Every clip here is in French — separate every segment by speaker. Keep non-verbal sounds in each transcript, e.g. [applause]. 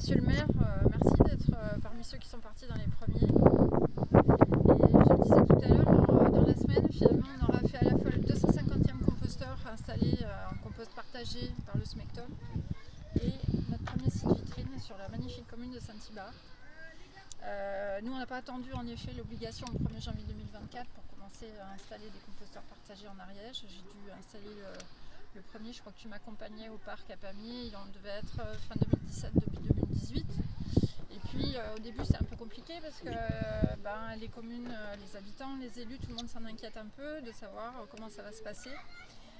Speaker 1: Monsieur le maire, euh, merci d'être euh, parmi ceux qui sont partis dans les premiers. Et je le disais tout à l'heure, dans, dans la semaine, finalement, on aura fait à la fois le 250e composteur installé euh, en compost partagé par le SMECTOM et notre premier site vitrine sur la magnifique commune de Saint-Thibar. Euh, nous, on n'a pas attendu en effet l'obligation au 1er janvier 2024 pour commencer à installer des composteurs partagés en Ariège. J'ai dû installer le, le premier, je crois que tu m'accompagnais au parc à Pamiers, il en devait être euh, fin 2017 depuis 2018. Et puis euh, au début c'est un peu compliqué parce que euh, ben, les communes, les habitants, les élus, tout le monde s'en inquiète un peu de savoir comment ça va se passer.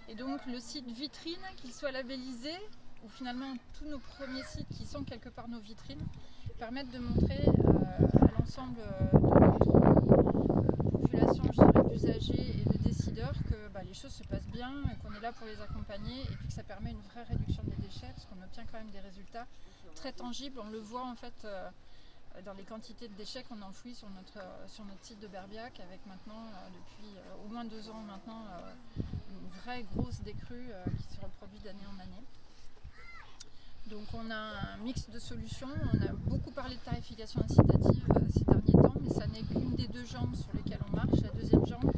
Speaker 1: Et donc le site vitrine, qu'il soit labellisé, ou finalement tous nos premiers sites qui sont quelque part nos vitrines, permettent de montrer de notre euh, population, je dirais, d'usagers et de décideurs que bah, les choses se passent bien, qu'on est là pour les accompagner et puis que ça permet une vraie réduction des déchets parce qu'on obtient quand même des résultats très tangibles. On le voit en fait euh, dans les quantités de déchets qu'on enfouit sur notre, euh, sur notre site de Berbiac avec maintenant, euh, depuis au moins deux ans maintenant, une vraie grosse décrue qui se reproduit d'année en année. Donc on a un mix de solutions. On a beaucoup parlé de tarification incitative ces derniers temps, mais ça n'est qu'une des deux jambes sur lesquelles on marche. La deuxième jambe,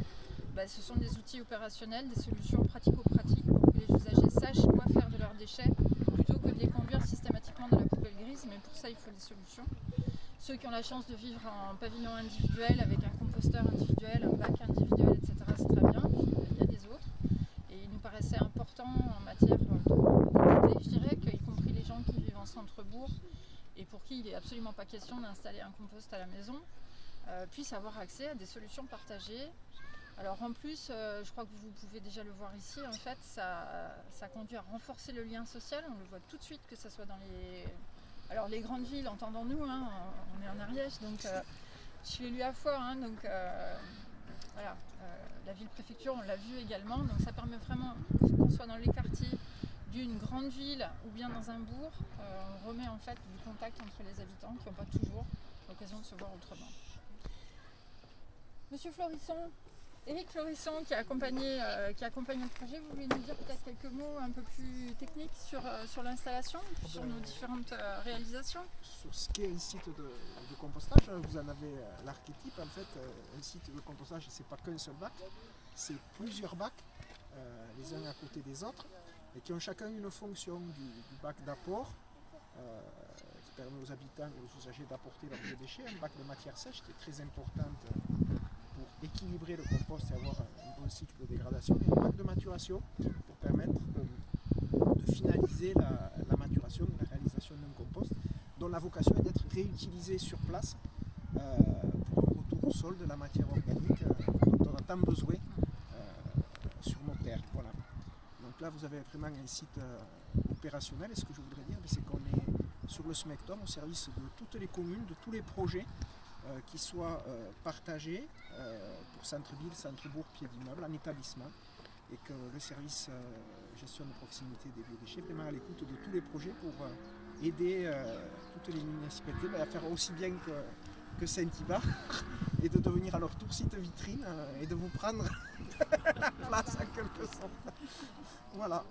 Speaker 1: bah, ce sont des outils opérationnels, des solutions pratico-pratiques pour que les usagers sachent quoi faire de leurs déchets, plutôt que de les conduire systématiquement dans la poubelle grise. Mais pour ça, il faut des solutions. Ceux qui ont la chance de vivre en pavillon individuel avec un composteur individuel, un bac individuel, etc., c'est très bien. Il y a des autres. Et il nous paraissait important en matière de je dirais, qu'y compris les gens qui vivent en centre-bourg et pour qui il n'est absolument pas question d'installer un compost à la maison, euh, puissent avoir accès à des solutions partagées. Alors en plus, euh, je crois que vous pouvez déjà le voir ici, en fait, ça, ça conduit à renforcer le lien social. On le voit tout de suite que ce soit dans les... Alors les grandes villes, entendons-nous, hein, on est en Ariège, donc je suis élue à fois, hein, donc euh, voilà, euh, la ville-préfecture, on l'a vu également, donc ça permet vraiment qu'on soit dans les quartiers d'une grande ville ou bien dans un bourg, on remet en fait du contact entre les habitants qui n'ont pas toujours l'occasion de se voir autrement. Monsieur Florisson, Éric Florisson qui a accompagné, euh, qui le projet, vous voulez nous dire peut-être quelques mots un peu plus techniques sur, euh, sur l'installation, sur nos différentes euh, réalisations
Speaker 2: Sur ce qu'est un site de, compostage, vous en avez l'archétype. En fait, un site de compostage, c'est pas qu'un seul bac, c'est plusieurs bacs, les uns à côté des autres, et qui ont chacun une fonction du, du bac d'apport, qui permet aux habitants et aux usagers d'apporter leurs déchets, un bac de matière sèche qui est très importante équilibrer le compost et avoir un, un bon cycle de dégradation, et un de maturation pour permettre de, de finaliser la, maturation, la réalisation d'un compost dont la vocation est d'être réutilisé sur place euh, pour le retour au sol de la matière organique euh, dont on a tant besoin euh, sur nos terres. Voilà. Donc là, vous avez vraiment un site euh, opérationnel. Et ce que je voudrais dire, c'est qu'on est sur le SMECTOM au service de toutes les communes, de tous les projets euh, qui soient euh, partagés euh, pour centre-ville, centre-bourg, pied d'immeuble, en établissement. Et que le service euh, gestion de proximité des biodéchets est vraiment à l'écoute de tous les projets pour aider toutes les municipalités à faire aussi bien que, Saint-Ibar et de devenir à leur tour site vitrine et de vous prendre la [laughs] place en quelque sorte. Voilà.